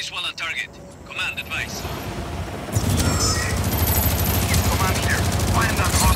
visual on target. Command, advice. Command here. Find that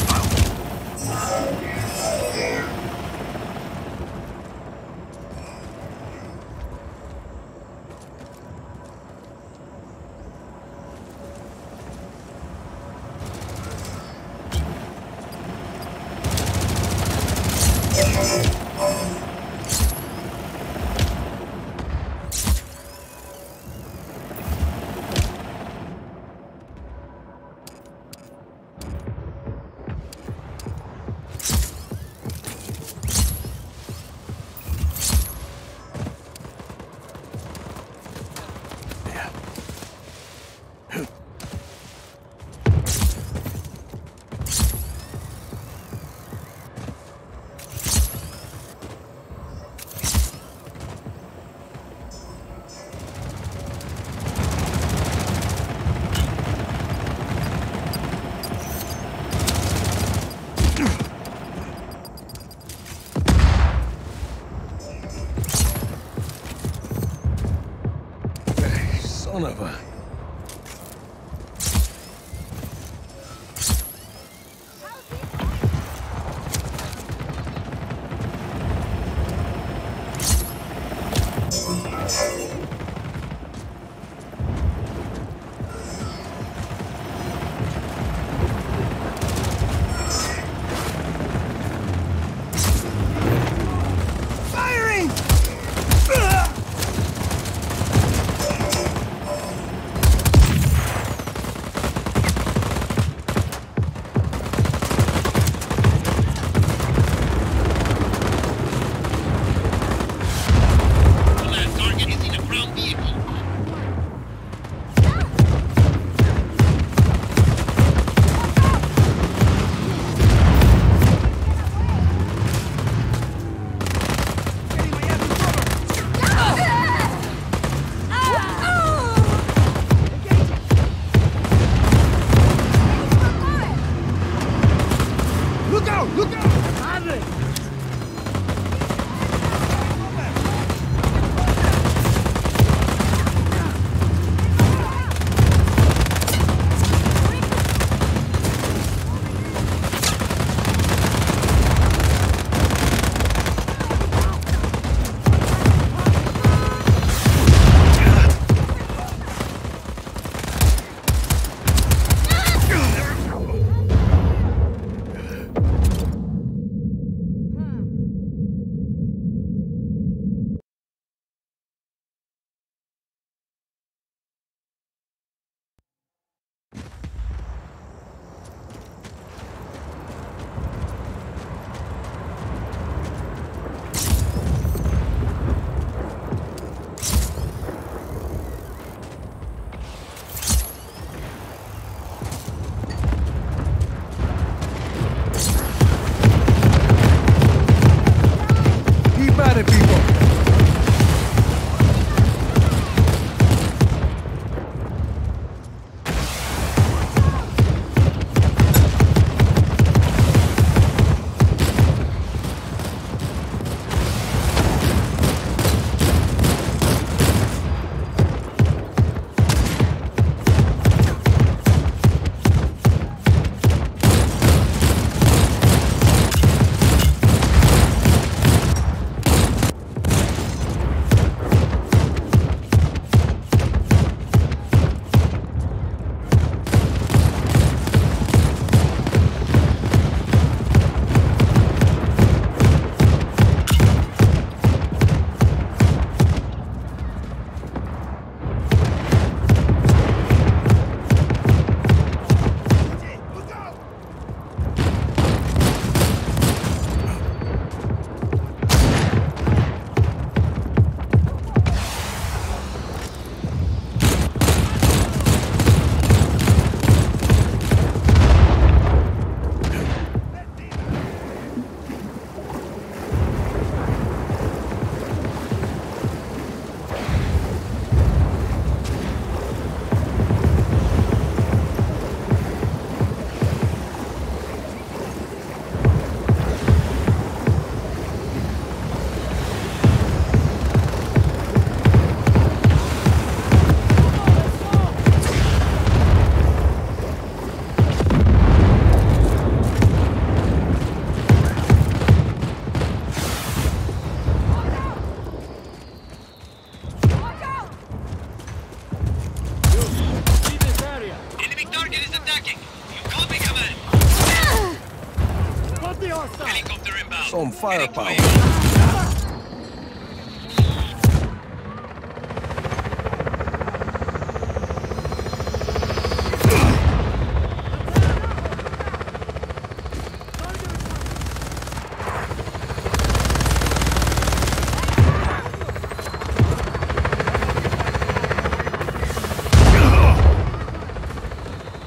firepower.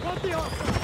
What the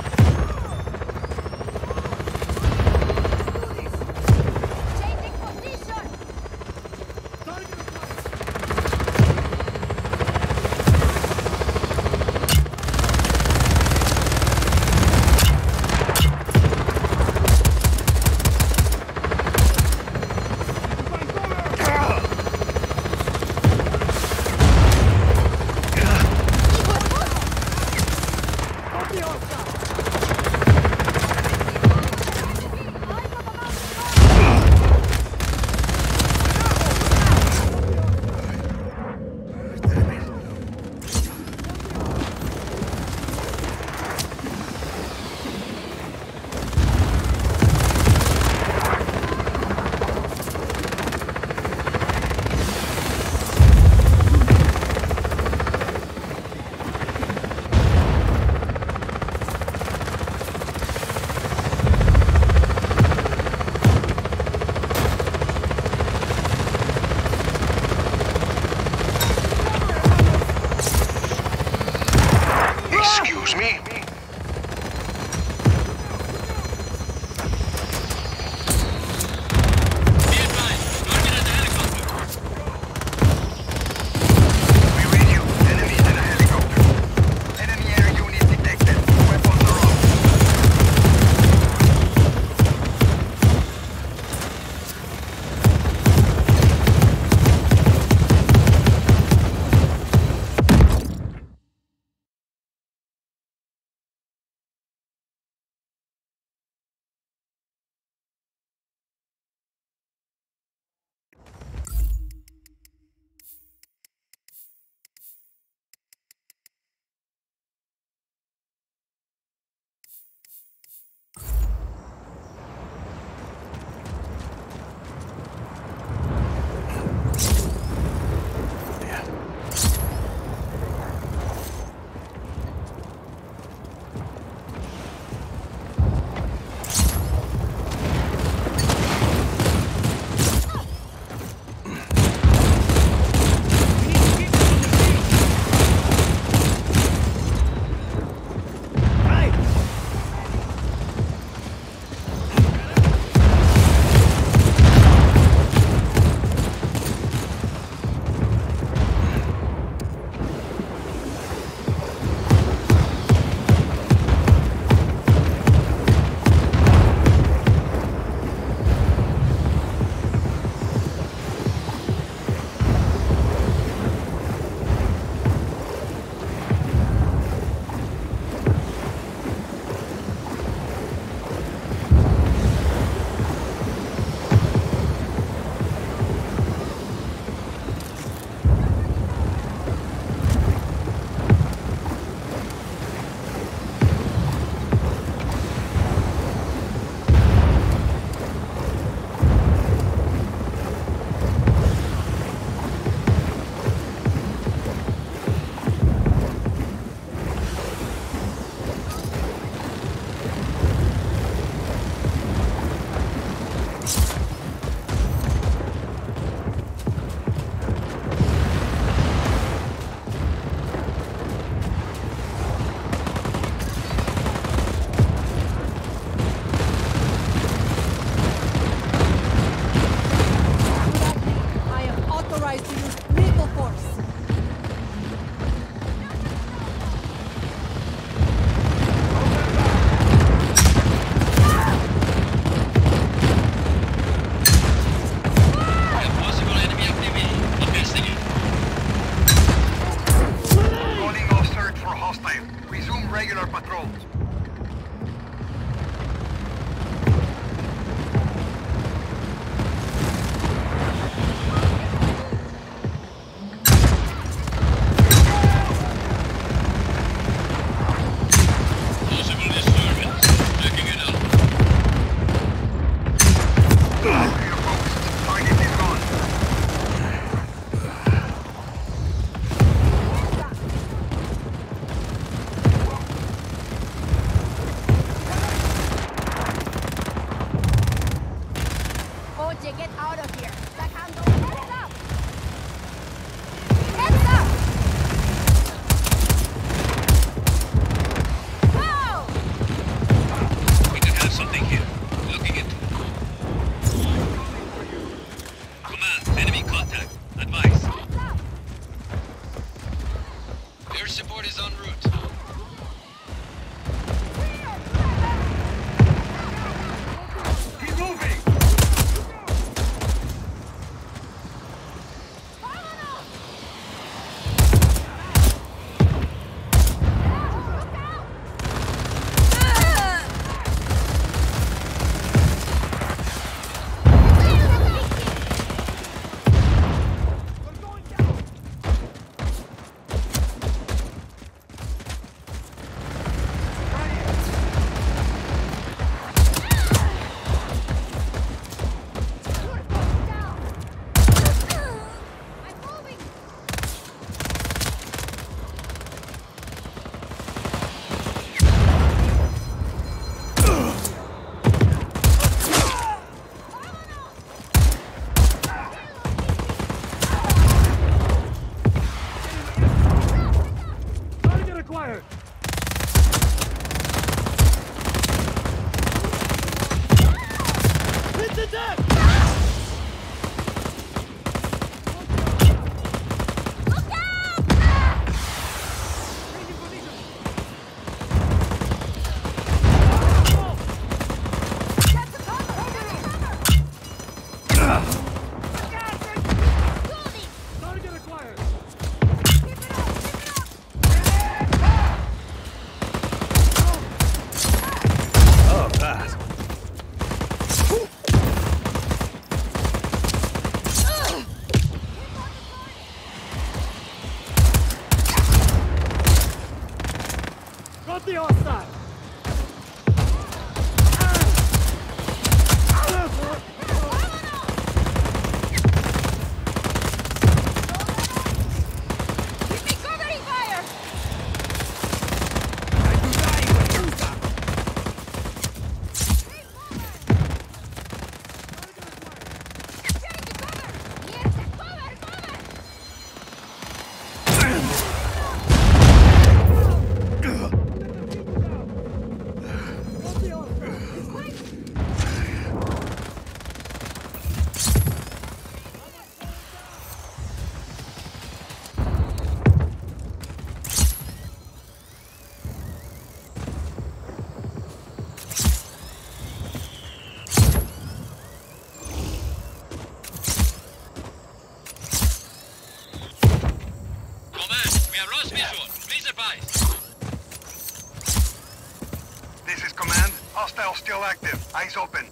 Hostile still active. Eyes open.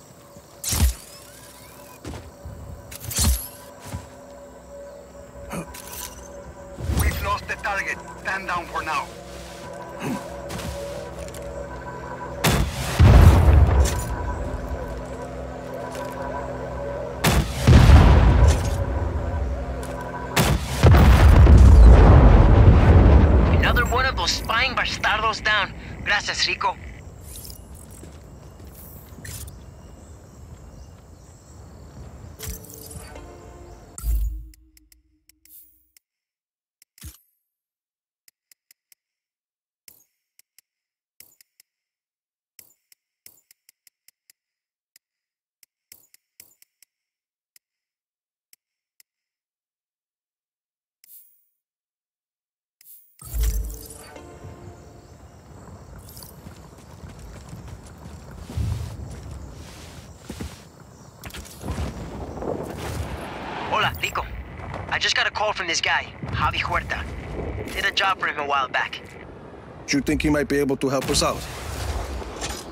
Just got a call from this guy, Javi Huerta. Did a job for him a while back. You think he might be able to help us out?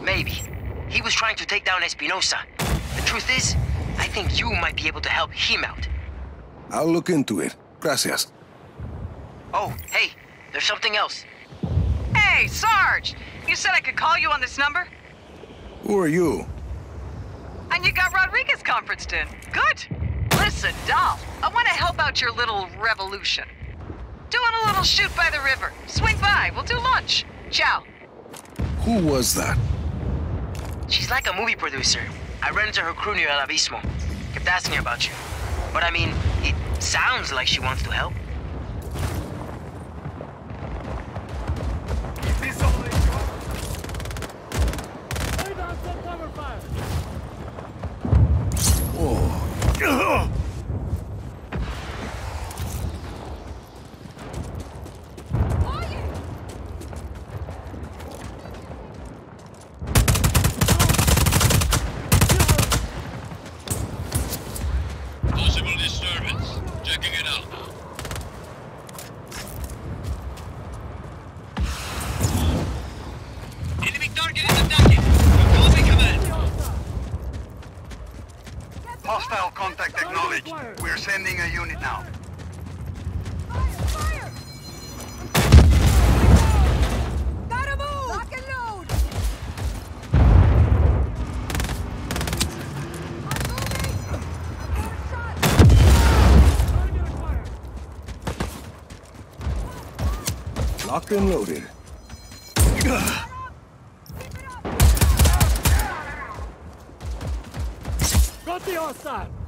Maybe. He was trying to take down Espinosa. The truth is, I think you might be able to help him out. I'll look into it. Gracias. Oh, hey, there's something else. Hey, Sarge! You said I could call you on this number? Who are you? And you got Rodriguez conferenced in. Good. Listen, doll, I want to help out your little revolution. Doing a little shoot by the river. Swing by, we'll do lunch. Ciao. Who was that? She's like a movie producer. I ran into her crew near El Abismo. Kept asking her about you. But I mean, it sounds like she wants to help. Hostile contact acknowledged. We're sending a unit now. Gotta move! Lock and load! I'm moving! I've got a shot! Target acquired. Locked and loaded. Got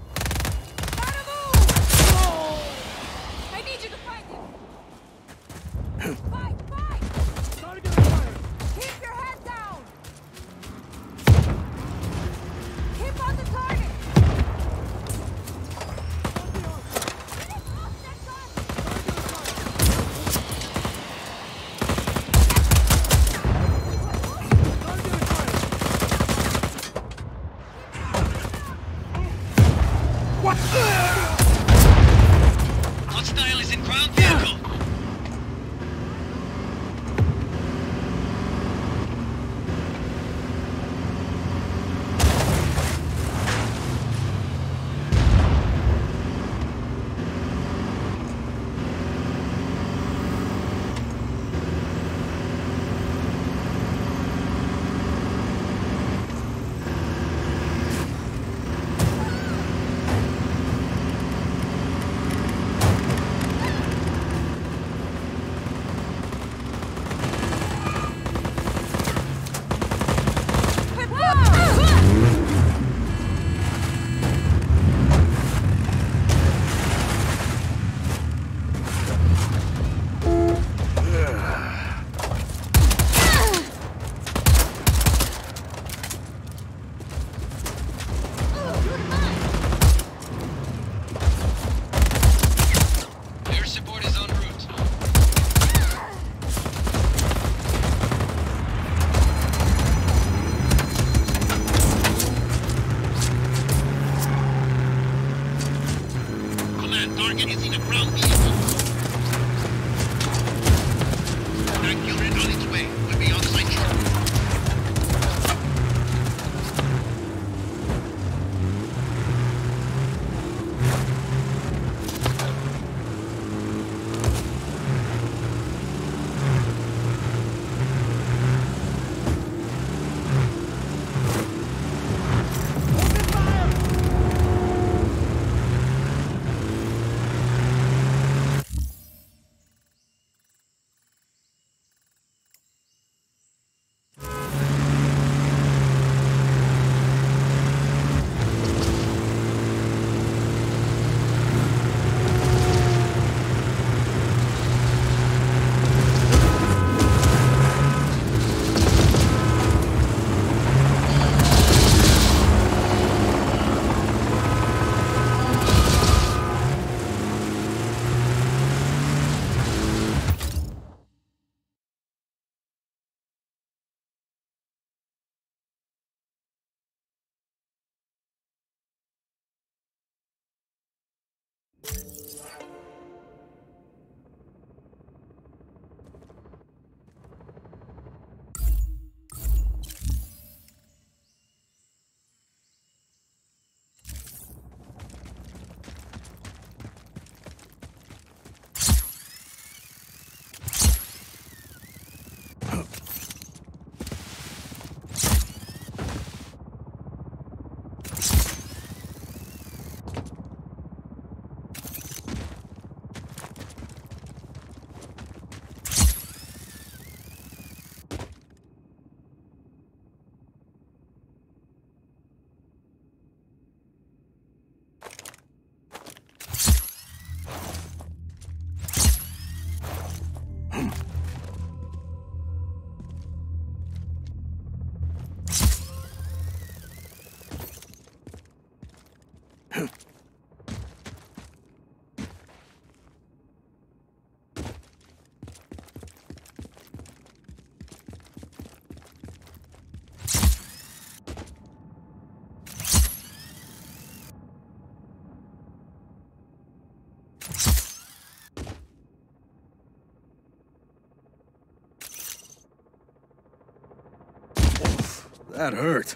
That hurt.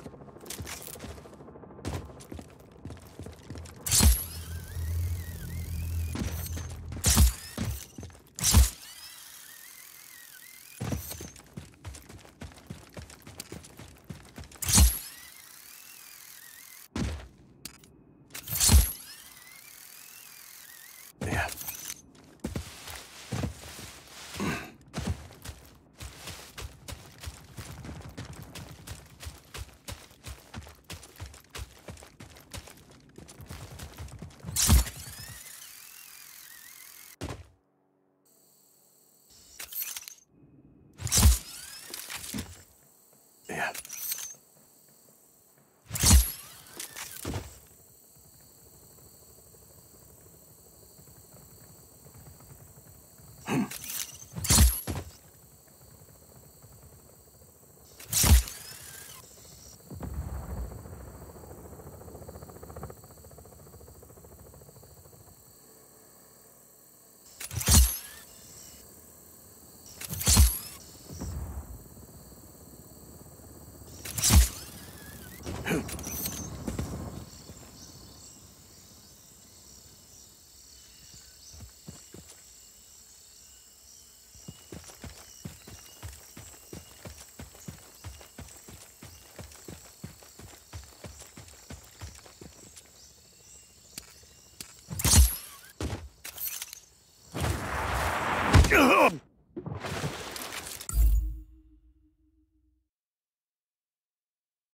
Ugh!